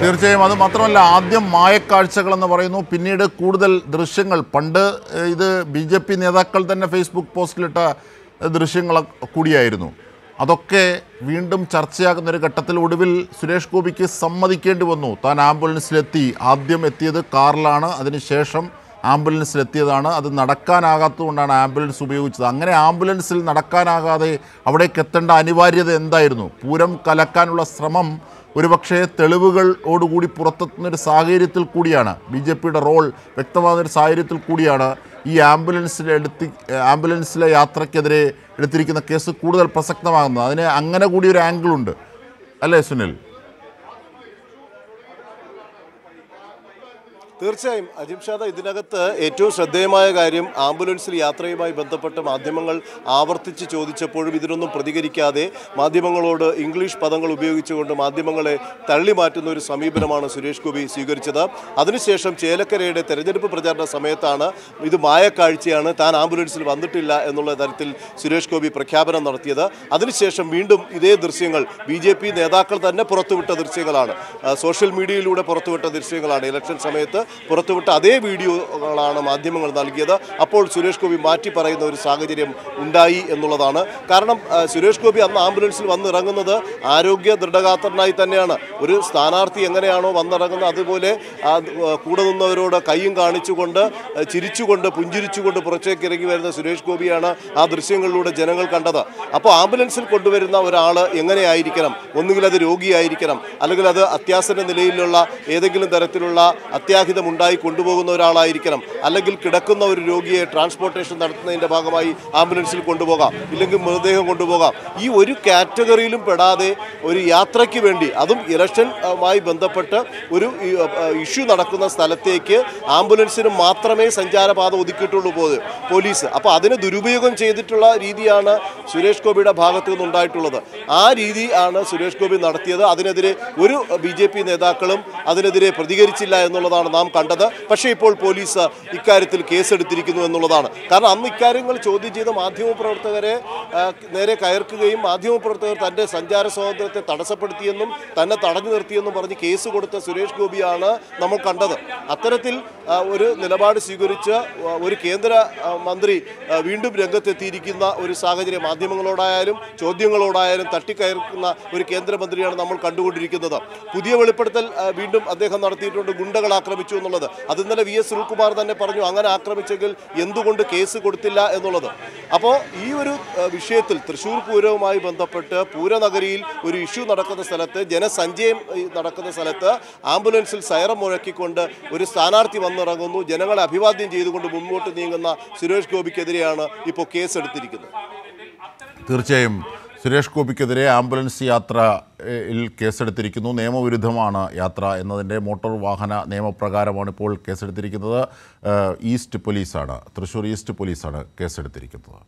തീർച്ചയായും അത് മാത്രമല്ല ആദ്യം മായക്കാഴ്ചകൾ എന്ന് പറയുന്നു. പിന്നീട് കൂടുതൽ ദൃശ്യങ്ങൾ. പണ്ട് ഇത് ബി ജെ പി നേതാക്കൾ തന്നെ ഫേസ്ബുക്ക് പോസ്റ്റിലിട്ട ദൃശ്യങ്ങൾ കൂടിയായിരുന്നു. അതൊക്കെ വീണ്ടും ചർച്ചയാകുന്ന ഒരു ഘട്ടത്തിൽ ഒടുവിൽ സുരേഷ് ഗോപിക്ക് സമ്മതിക്കേണ്ടി വന്നു. താൻ ആംബുലൻസിലെത്തി. ആദ്യം എത്തിയത് കാറിലാണ് അതിനുശേഷം ആംബുലൻസിലെത്തിയതാണ്. അത് നടക്കാനാകാത്തതുകൊണ്ടാണ് ആംബുലൻസ് ഉപയോഗിച്ചത്. അങ്ങനെ ആംബുലൻസിൽ നടക്കാനാകാതെ അവിടേക്ക് എത്തേണ്ട അനിവാര്യത എന്തായിരുന്നു? പൂരം കലക്കാനുള്ള ശ്രമം ഒരുപക്ഷെ തെളിവുകളോടുകൂടി പുറത്തെത്തുന്നൊരു സാഹചര്യത്തിൽ കൂടിയാണ്. ബി ജെ പിയുടെ റോൾ വ്യക്തമാകുന്നൊരു സാഹചര്യത്തിൽ കൂടിയാണ് ഈ ആംബുലൻസിലെ എടുത്തി ആംബുലൻസിലെ യാത്രയ്ക്കെതിരെ എടുത്തിരിക്കുന്ന കേസ് കൂടുതൽ പ്രസക്തമാകുന്നത്. അതിന് അങ്ങനെ കൂടി ഒരു ആംഗിളുണ്ട്. അല്ലേ സുനിൽ? തീർച്ചയായും അജിംഷാദ ഇതിനകത്ത് ഏറ്റവും ശ്രദ്ധേയമായ കാര്യം ആംബുലൻസിൽ യാത്രയുമായി ബന്ധപ്പെട്ട് മാധ്യമങ്ങൾ ആവർത്തിച്ച് ചോദിച്ചപ്പോഴും ഇതിനൊന്നും പ്രതികരിക്കാതെ മാധ്യമങ്ങളോട് ഇംഗ്ലീഷ് പദങ്ങൾ ഉപയോഗിച്ചുകൊണ്ട് മാധ്യമങ്ങളെ തള്ളി മാറ്റുന്ന ഒരു സമീപനമാണ് സുരേഷ് ഗോപി സ്വീകരിച്ചത്. അതിനുശേഷം ചേലക്കരയുടെ തെരഞ്ഞെടുപ്പ് പ്രചാരണ സമയത്താണ് ഇത് മായക്കാഴ്ചയാണ് താൻ ആംബുലൻസിൽ വന്നിട്ടില്ല എന്നുള്ള തരത്തിൽ സുരേഷ് ഗോപി പ്രഖ്യാപനം നടത്തിയത്. അതിനുശേഷം വീണ്ടും ഇതേ ദൃശ്യങ്ങൾ ബി ജെ പി നേതാക്കൾ തന്നെ പുറത്തുവിട്ട ദൃശ്യങ്ങളാണ്. സോഷ്യൽ മീഡിയയിലൂടെ പുറത്തുവിട്ട ദൃശ്യങ്ങളാണ്. ഇലക്ഷൻ സമയത്ത് പുറത്തുവിട്ട അതേ വീഡിയോകളാണ് മാധ്യമങ്ങൾ നൽകിയത്. അപ്പോൾ സുരേഷ് ഗോപി മാറ്റി പറയുന്ന ഒരു സാഹചര്യം ഉണ്ടായി എന്നുള്ളതാണ്. കാരണം സുരേഷ് ഗോപി അന്ന് ആംബുലൻസിൽ വന്നിറങ്ങുന്നത് ആരോഗ്യ ദൃഢഗാത്രനായി തന്നെയാണ്. ഒരു സ്ഥാനാർത്ഥി എങ്ങനെയാണോ വന്നിറങ്ങുന്നത് അതുപോലെ കൂടെ നിന്നവരോട് കൈയും കാണിച്ചുകൊണ്ട് ചിരിച്ചുകൊണ്ട് പുഞ്ചിരിച്ചുകൊണ്ട് പുറത്തേക്ക് ഇറങ്ങി വരുന്ന സുരേഷ് ഗോപിയാണ് ആ ദൃശ്യങ്ങളിലൂടെ ജനങ്ങൾ കണ്ടത്. അപ്പോൾ ആംബുലൻസിൽ കൊണ്ടുവരുന്ന ഒരാൾ എങ്ങനെയായിരിക്കണം? ഒന്നുകിൽ അത് രോഗിയായിരിക്കണം അല്ലെങ്കിൽ അത് അത്യാസന നിലയിലുള്ള ഏതെങ്കിലും തരത്തിലുള്ള അത്യാഹിതം ഉണ്ടായി കൊണ്ടുപോകുന്ന ഒരാളായിരിക്കണം. അല്ലെങ്കിൽ കിടക്കുന്ന ഒരു രോഗിയെ ട്രാൻസ്പോർട്ടേഷൻ നടത്തുന്നതിന്റെ ഭാഗമായി ആംബുലൻസിൽ കൊണ്ടുപോകാം. ഇല്ലെങ്കിൽ മൃതദേഹം കൊണ്ടുപോകാം. ഈ ഒരു കാറ്റഗറിയിലും പെടാതെ ഒരു യാത്രയ്ക്ക് വേണ്ടി അതും ഇലക്ഷനുമായി ബന്ധപ്പെട്ട് ഒരു ഇഷ്യൂ നടക്കുന്ന സ്ഥലത്തേക്ക് ആംബുലൻസിന് മാത്രമേ സഞ്ചാരപാത ഒതുക്കിയിട്ടുള്ളൂ പോ പോലീസ്. അപ്പോൾ അതിനെ ദുരുപയോഗം ചെയ്തിട്ടുള്ള രീതിയാണ് സുരേഷ് ഗോപിയുടെ ഭാഗത്തു നിന്നുണ്ടായിട്ടുള്ളത് ആ രീതി ആണ് സുരേഷ് ഗോപി നടത്തിയത്. അതിനെതിരെ ഒരു ബി നേതാക്കളും അതിനെതിരെ പ്രതികരിച്ചില്ല എന്നുള്ളതാണ് നാം കണ്ടത്. പക്ഷേ ഇപ്പോൾ പോലീസ് ഇക്കാര്യത്തിൽ കേസെടുത്തിരിക്കുന്നു എന്നുള്ളതാണ്. കാരണം അന്ന് ഇക്കാര്യങ്ങൾ ചോദ്യം ചെയ്ത മാധ്യമപ്രവർത്തകരെ നേരെ കയർക്കുകയും മാധ്യമപ്രവർത്തകർ തന്റെ സഞ്ചാര സ്വാതന്ത്ര്യത്തെ തടസ്സപ്പെടുത്തിയെന്നും തന്നെ തടഞ്ഞു നിർത്തിയെന്നും പറഞ്ഞ് കേസ് കൊടുത്ത സുരേഷ് ഗോപിയാണ് നമ്മൾ കണ്ടത്. അത്തരത്തിൽ ഒരു നിലപാട് സ്വീകരിച്ച് ഒരു കേന്ദ്ര മന്ത്രി വീണ്ടും രംഗത്തെത്തിയിരിക്കുന്ന ഒരു സാഹചര്യം മാധ്യമങ്ങളോടായാലും ചോദ്യങ്ങളോടായാലും തട്ടിക്കയറുന്ന ഒരു കേന്ദ്രമന്ത്രിയാണ് നമ്മൾ കണ്ടുകൊണ്ടിരിക്കുന്നത്. പുതിയ വെളിപ്പെടുത്തൽ വീണ്ടും അദ്ദേഹം നടത്തിയിട്ടുണ്ട്. ഗുണ്ടകൾ ആക്രമിച്ചു എന്നുള്ളത്. അത് ഇന്നലെ വി എസ് സുനിൽകുമാർ തന്നെ പറഞ്ഞു അങ്ങനെ ആക്രമിച്ചെങ്കിൽ എന്തുകൊണ്ട് കേസ് കൊടുത്തില്ല? എന്നുള്ളത്. അപ്പോൾ ഈ ഒരു വിഷയത്തിൽ തൃശ്ശൂർ പൂരവുമായി ബന്ധപ്പെട്ട് പൂരനഗരിയിൽ ഒരു ഇഷ്യൂ നടക്കുന്ന സ്ഥലത്ത് ജനസഞ്ചയം നടക്കുന്ന സ്ഥലത്ത് ആംബുലൻസിൽ സൈറം മുഴക്കിക്കൊണ്ട് ഒരു സ്ഥാനാർത്ഥി വന്നിറങ്ങുന്നു. ജനങ്ങളെ അഭിവാദ്യം ചെയ്തുകൊണ്ട് മുന്നോട്ട് നീങ്ങുന്ന സുരേഷ് ഗോപിക്കെതിരെയാണ് ഇപ്പോൾ കേസെടുത്തിരിക്കുന്നത്. തീർച്ചയായും. സുരേഷ് ഗോപിക്കെതിരെ ആംബുലൻസ് യാത്രയിൽ കേസെടുത്തിരിക്കുന്നു. നിയമവിരുദ്ധമാണ് യാത്ര എന്നതിന്റെ മോട്ടോർ വാഹന നിയമപ്രകാരമാണ് ഇപ്പോൾ കേസെടുത്തിരിക്കുന്നത്. ഈസ്റ്റ് പോലീസാണ് തൃശ്ശൂർ ഈസ്റ്റ് പോലീസാണ് കേസെടുത്തിരിക്കുന്നത്.